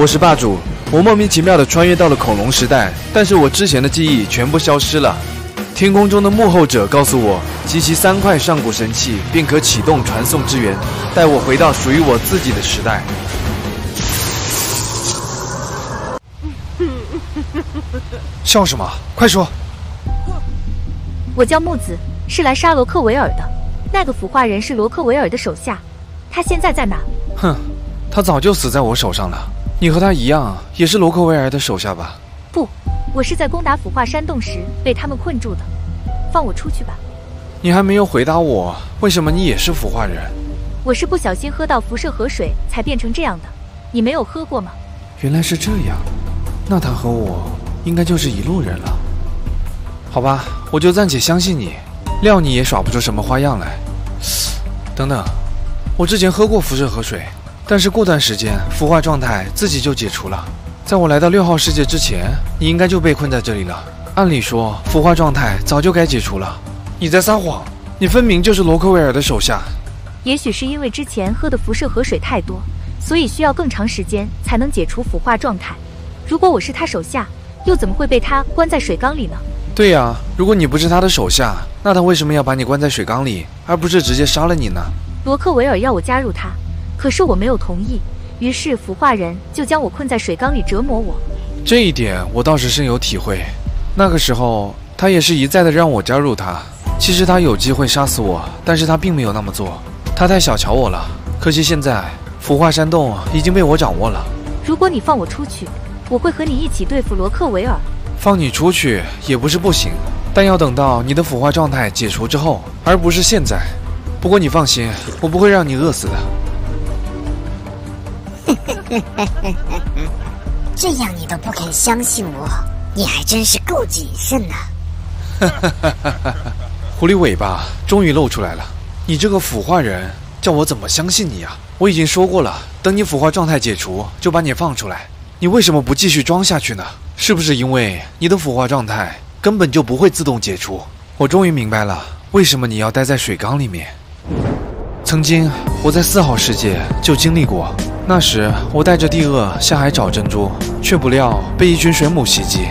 我是霸主，我莫名其妙的穿越到了恐龙时代，但是我之前的记忆全部消失了。天空中的幕后者告诉我，集齐三块上古神器便可启动传送之源，带我回到属于我自己的时代。笑什么？快说！我叫木子，是来杀罗克维尔的。那个腐化人是罗克维尔的手下，他现在在哪？哼，他早就死在我手上了。你和他一样，也是罗克维尔的手下吧？不，我是在攻打腐化山洞时被他们困住的。放我出去吧。你还没有回答我，为什么你也是腐化人？我是不小心喝到辐射河水才变成这样的。你没有喝过吗？原来是这样，那他和我应该就是一路人了。好吧，我就暂且相信你。料你也耍不出什么花样来。等等，我之前喝过辐射河水，但是过段时间腐化状态自己就解除了。在我来到六号世界之前，你应该就被困在这里了。按理说，腐化状态早就该解除了。你在撒谎，你分明就是罗克维尔的手下。也许是因为之前喝的辐射河水太多，所以需要更长时间才能解除腐化状态。如果我是他手下，又怎么会被他关在水缸里呢？对呀，如果你不是他的手下，那他为什么要把你关在水缸里，而不是直接杀了你呢？罗克维尔要我加入他，可是我没有同意，于是腐化人就将我困在水缸里折磨我。这一点我倒是深有体会。那个时候他也是一再的让我加入他，其实他有机会杀死我，但是他并没有那么做，他太小瞧我了。可惜现在腐化山洞已经被我掌握了。如果你放我出去，我会和你一起对付罗克维尔。放你出去也不是不行，但要等到你的腐化状态解除之后，而不是现在。不过你放心，我不会让你饿死的。这样你都不肯相信我，你还真是够谨慎呢。狐狸尾巴终于露出来了，你这个腐化人，叫我怎么相信你啊？我已经说过了，等你腐化状态解除，就把你放出来。你为什么不继续装下去呢？是不是因为你的腐化状态根本就不会自动解除？我终于明白了，为什么你要待在水缸里面。曾经我在四号世界就经历过，那时我带着地鳄下海找珍珠，却不料被一群水母袭击。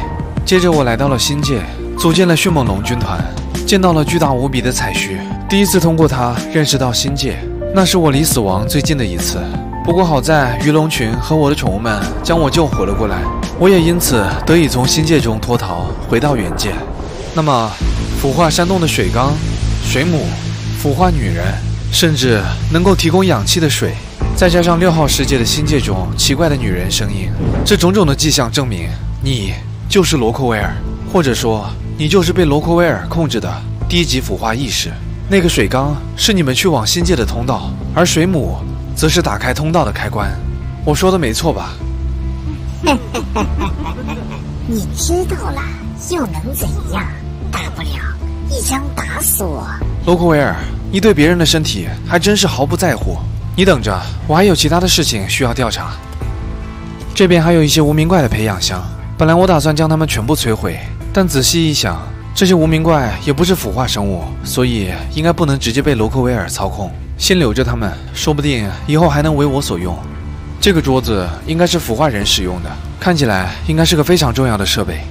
接着我来到了新界，组建了迅猛龙军团，见到了巨大无比的彩须，第一次通过它认识到新界，那是我离死亡最近的一次。不过好在鱼龙群和我的宠物们将我救活了过来，我也因此得以从新界中脱逃，回到原界。那么，腐化山洞的水缸、水母、腐化女人，甚至能够提供氧气的水，再加上六号世界的新界中奇怪的女人声音，这种种的迹象证明，你就是罗克威尔，或者说你就是被罗克威尔控制的低级腐化意识。那个水缸是你们去往新界的通道，而水母。则是打开通道的开关，我说的没错吧？你知道了又能怎样？大不了一枪打死我。罗克维尔，你对别人的身体还真是毫不在乎。你等着，我还有其他的事情需要调查。这边还有一些无名怪的培养箱，本来我打算将它们全部摧毁，但仔细一想，这些无名怪也不是腐化生物，所以应该不能直接被罗克维尔操控。先留着它们，说不定以后还能为我所用。这个桌子应该是腐化人使用的，看起来应该是个非常重要的设备。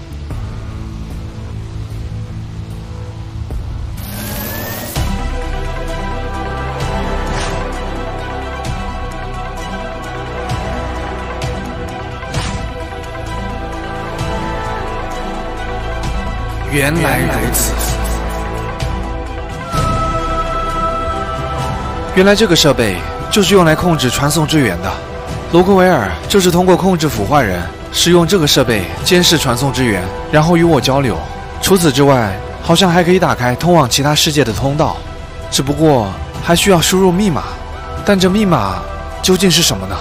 原来如此。原来这个设备就是用来控制传送支援的。罗克维尔就是通过控制腐化人，使用这个设备监视传送支援，然后与我交流。除此之外，好像还可以打开通往其他世界的通道，只不过还需要输入密码。但这密码究竟是什么呢？